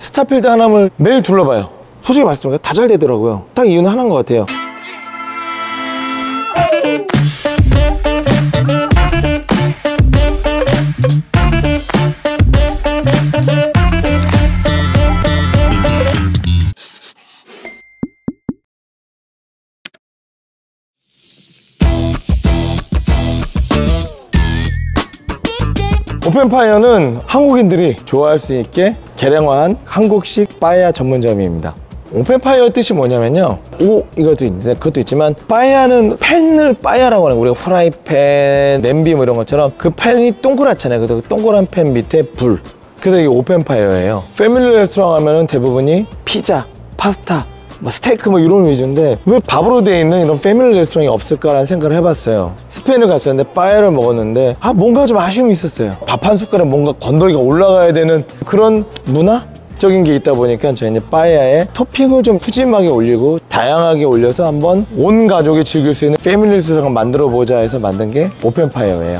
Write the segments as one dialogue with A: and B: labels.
A: 스타필드 하나를 매일 둘러봐요. 솔직히 말씀드리면 다 잘 되더라고요. 딱 이유는 하나인 것 같아요. 오팬파이어는 한국인들이 좋아할 수 있게 개량한 한국식 빠에야 전문점입니다. 오팬파이어 뜻이 뭐냐면요. 오 이것도 있는데 그것도 있지만 빠에야는 팬을 빠에야라고 하는. 우리가 후라이팬, 냄비 뭐 이런 것처럼 그 팬이 동그랗잖아요. 그래서 그 동그란 팬 밑에 불. 그래서 이게 오팬파이어예요. 패밀리 레스토랑 하면은 대부분이 피자, 파스타, 뭐 스테이크 뭐 이런 위주인데 왜 밥으로 되어 있는 이런 패밀리 레스토랑이 없을까라는 생각을 해봤어요 스페인을 갔었는데 빠에야를 먹었는데 아 뭔가 좀 아쉬움이 있었어요 밥 한 숟갈에 뭔가 건더기가 올라가야 되는 그런 문화? 적인 게 있다 보니까 저희는 빠에야에 토핑을 좀 푸짐하게 올리고 다양하게 올려서 한번 온 가족이 즐길 수 있는 패밀리 레스토랑을 만들어 보자 해서 만든 게 오팬파이어예요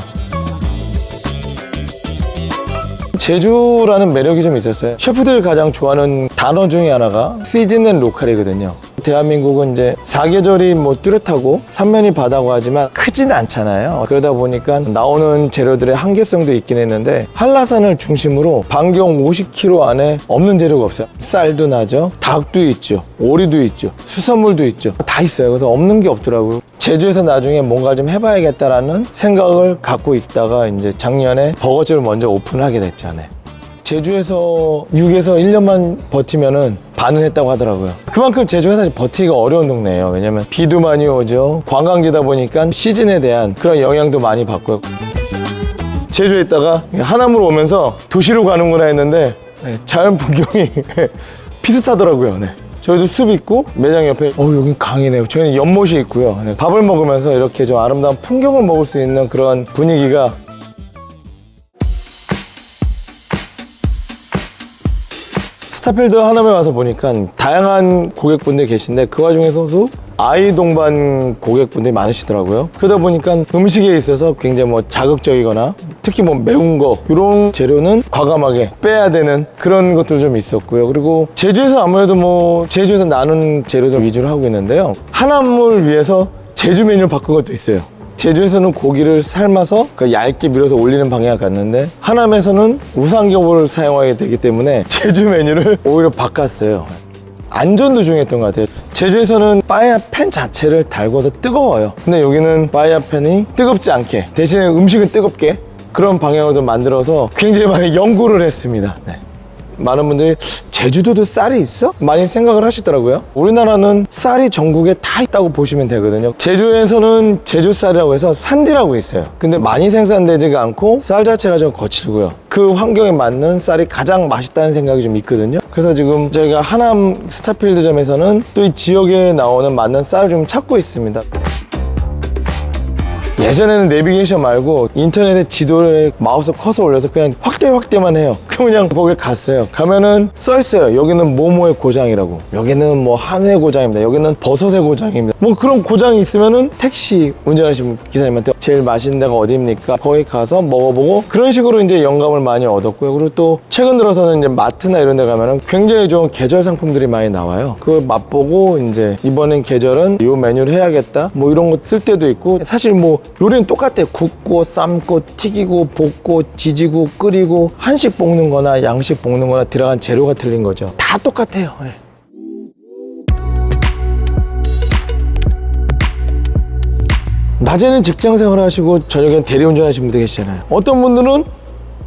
A: 제주라는 매력이 좀 있었어요. 셰프들이 가장 좋아하는 단어 중에 하나가 season and local이거든요. 대한민국은 이제 사계절이 뭐 뚜렷하고 삼면이 바다고 하지만 크진 않잖아요. 그러다 보니까 나오는 재료들의 한계성도 있긴 했는데 한라산을 중심으로 반경 50km 안에 없는 재료가 없어요. 쌀도 나죠. 닭도 있죠. 오리도 있죠. 수산물도 있죠. 다 있어요. 그래서 없는 게 없더라고요. 제주에서 나중에 뭔가 좀 해봐야겠다라는 생각을 갖고 있다가 이제 작년에 버거집을 먼저 오픈을 하게 됐잖아요. 제주에서 6에서 1년만 버티면은 반은 했다고 하더라고요. 그만큼 사실 버티기가 어려운 동네예요. 왜냐면 비도 많이 오죠. 관광지다 보니까 시즌에 대한 그런 영향도 많이 받고요. 제주에 있다가 하남으로 오면서 도시로 가는구나 했는데 네, 자연 풍경이 비슷하더라고요. 네. 저희도 숲 있고 매장 옆에 어 여긴 강이네요. 저희는 연못이 있고요. 네, 밥을 먹으면서 이렇게 좀 아름다운 풍경을 먹을 수 있는 그런 분위기가 스타필드 하남에 와서 보니까 다양한 고객분들이 계신데 그 와중에서도 아이 동반 고객분들이 많으시더라고요. 그러다 보니까 음식에 있어서 굉장히 뭐 자극적이거나 특히 뭐 매운 거 이런 재료는 과감하게 빼야 되는 그런 것도 좀 있었고요. 그리고 제주에서 아무래도 뭐 제주에서 나눈 재료들 위주로 하고 있는데요. 하남을 위해서 제주 메뉴를 바꾼 것도 있어요. 제주에서는 고기를 삶아서 그 얇게 밀어서 올리는 방향을 갔는데 하남에서는 우상겹을 사용하게 되기 때문에 제주 메뉴를 오히려 바꿨어요. 안전도 중요했던 것 같아요. 제주에서는 빠야 팬 자체를 달궈서 뜨거워요. 근데 여기는 빠야 팬이 뜨겁지 않게 대신에 음식은 뜨겁게 그런 방향으로 좀 만들어서 굉장히 많이 연구를 했습니다. 네. 많은 분들이 제주도도 쌀이 있어? 많이 생각을 하시더라고요. 우리나라는 쌀이 전국에 다 있다고 보시면 되거든요. 제주에서는 제주쌀이라고 해서 산디라고 있어요. 근데 많이 생산되지가 않고 쌀 자체가 좀 거칠고요. 그 환경에 맞는 쌀이 가장 맛있다는 생각이 좀 있거든요. 그래서 지금 저희가 하남 스타필드점에서는 또 이 지역에 나오는 맞는 쌀을 좀 찾고 있습니다. 예전에는 내비게이션 말고 인터넷에 지도를 마우스 커서 올려서 그냥 확대 확대만 해요. 그냥 거기 갔어요. 가면은 써 있어요. 여기는 모모의 고장이라고. 여기는 뭐 한해 고장입니다. 여기는 버섯의 고장입니다. 뭐 그런 고장이 있으면은 택시 운전하시는 기사님한테 제일 맛있는 데가 어디입니까? 거기 가서 먹어보고 그런 식으로 이제 영감을 많이 얻었고요. 그리고 또 최근 들어서는 이제 마트나 이런 데 가면은 굉장히 좋은 계절 상품들이 많이 나와요. 그걸 맛보고 이제 이번엔 계절은 이 메뉴를 해야겠다. 뭐 이런 거 쓸 때도 있고 사실 뭐 요리는 똑같아요. 굽고 삶고 튀기고 볶고 지지고 끓이고 한식 볶는 거나 양식 볶는 거나 들어간 재료가 틀린 거죠. 다 똑같아요. 예. 낮에는 직장 생활 하시고 저녁엔 대리운전 하시는 분들 계시잖아요. 어떤 분들은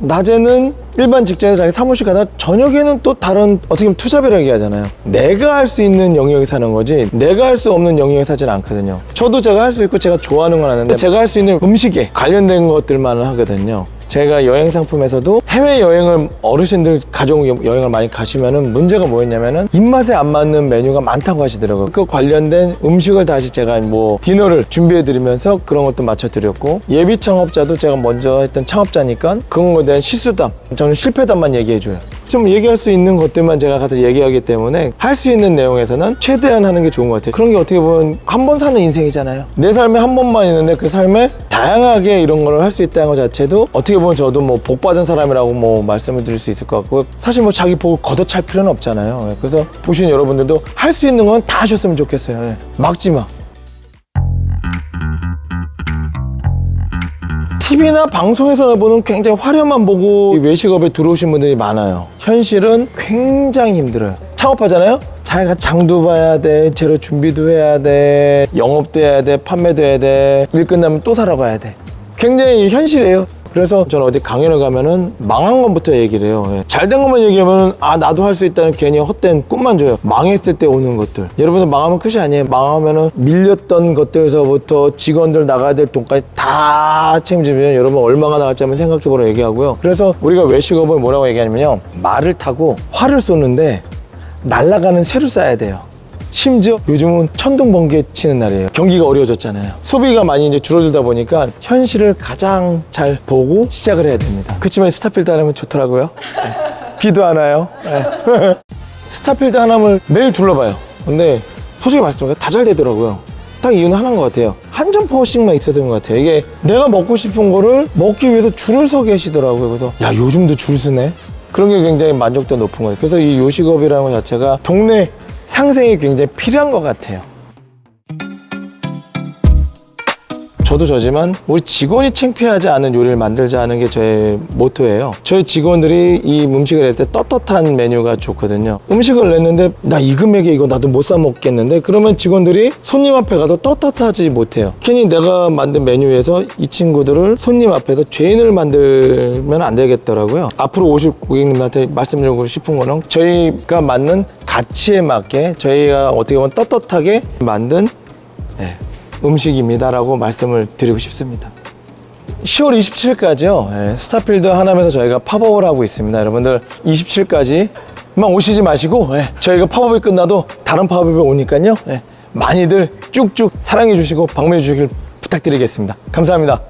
A: 낮에는 일반 직장에서 자기 사무실 가다 저녁에는 또 다른 어떻게 보면 투잡이라고 얘기하잖아요. 내가 할 수 있는 영역에 사는 거지 내가 할 수 없는 영역에 사진 않거든요. 저도 제가 할 수 있고 제가 좋아하는 건 아는데 제가 할 수 있는 음식에 관련된 것들만 하거든요. 제가 여행 상품에서도 해외 여행을 어르신들 가족 여행을 많이 가시면은 문제가 뭐였냐면은 입맛에 안 맞는 메뉴가 많다고 하시더라고요. 그 관련된 음식을 다시 제가 뭐 디너를 준비해 드리면서 그런 것도 맞춰 드렸고 예비 창업자도 제가 먼저 했던 창업자니까 그런 거에 대한 실수담 저는 실패담만 얘기해 줘요. 좀 얘기할 수 있는 것들만 제가 가서 얘기하기 때문에 할 수 있는 내용에서는 최대한 하는 게 좋은 것 같아요. 그런 게 어떻게 보면 한 번 사는 인생이잖아요. 내 삶에 한 번만 있는데 그 삶에 다양하게 이런 걸 할 수 있다는 것 자체도 어떻게 보면 저도 뭐 복 받은 사람이라고 뭐 말씀을 드릴 수 있을 것 같고 사실 뭐 자기 복을 걷어찰 필요는 없잖아요. 예, 그래서 보시는 여러분들도 할 수 있는 건 다 하셨으면 좋겠어요. 예, 막지 마. TV나 방송에서 보는 굉장히 화려만 보고 이 외식업에 들어오신 분들이 많아요. 현실은 굉장히 힘들어요. 창업하잖아요? 자기가 장도 봐야 돼, 재료 준비도 해야 돼, 영업도 해야 돼, 판매도 해야 돼, 일 끝나면 또 사러 가야 돼. 굉장히 현실이에요. 그래서 저는 어디 강연을 가면은 망한 것부터 얘기를 해요. 예. 잘된 것만 얘기하면은 아 나도 할 수 있다는 괜히 헛된 꿈만 줘요. 망했을 때 오는 것들. 여러분들 망하면 끝이 아니에요. 망하면은 밀렸던 것들에서부터 직원들 나가야 될 돈까지 다 책임지면 여러분 얼마가 나갈지 한번 생각해 보라 얘기하고요. 그래서 우리가 외식업을 뭐라고 얘기하냐면요. 말을 타고 활을 쏘는데 날아가는 새를 쏴야 돼요. 심지어 요즘은 천둥 번개 치는 날이에요. 경기가 어려워졌잖아요. 소비가 많이 이제 줄어들다 보니까 현실을 가장 잘 보고 시작을 해야 됩니다. 그렇지만 스타필드 하나면 좋더라고요. 네. 비도 안 와요. 네. 스타필드 하나를 매일 둘러봐요. 근데 솔직히 말씀드리면 다 잘 되더라고요. 딱 이유는 하나인 것 같아야 한 점포씩만 있어야 되는 것 같아요. 이게 내가 먹고 싶은 거를 먹기 위해서 줄을 서 계시더라고요. 그래서 야 요즘도 줄 서네. 그런 게 굉장히 만족도 높은 거예요. 그래서 이 요식업이라는 것 자체가 동네 상생이 굉장히 필요한 것 같아요. 저도 저지만 우리 직원이 창피하지 않은 요리를 만들자 하는 게 저의 모토예요. 저희 직원들이 이 음식을 낼때 떳떳한 메뉴가 좋거든요. 음식을 냈는데 나 이 금액에 이거 나도 못 사 먹겠는데 그러면 직원들이 손님 앞에 가서 떳떳하지 못해요. 괜히 내가 만든 메뉴에서 이 친구들을 손님 앞에서 죄인을 만들면 안 되겠더라고요. 앞으로 오실 고객님한테 말씀드리고 싶은 거는 저희가 맞는 가치에 맞게 저희가 어떻게 보면 떳떳하게 만든 네, 음식입니다라고 말씀을 드리고 싶습니다. 10월 27일까지요. 스타필드 하남에서 저희가 팝업을 하고 있습니다. 여러분들 27일까지만 오시지 마시고 예, 저희가 팝업이 끝나도 다른 팝업이 오니까요. 예, 많이들 쭉쭉 사랑해 주시고 방문해 주시길 부탁드리겠습니다. 감사합니다.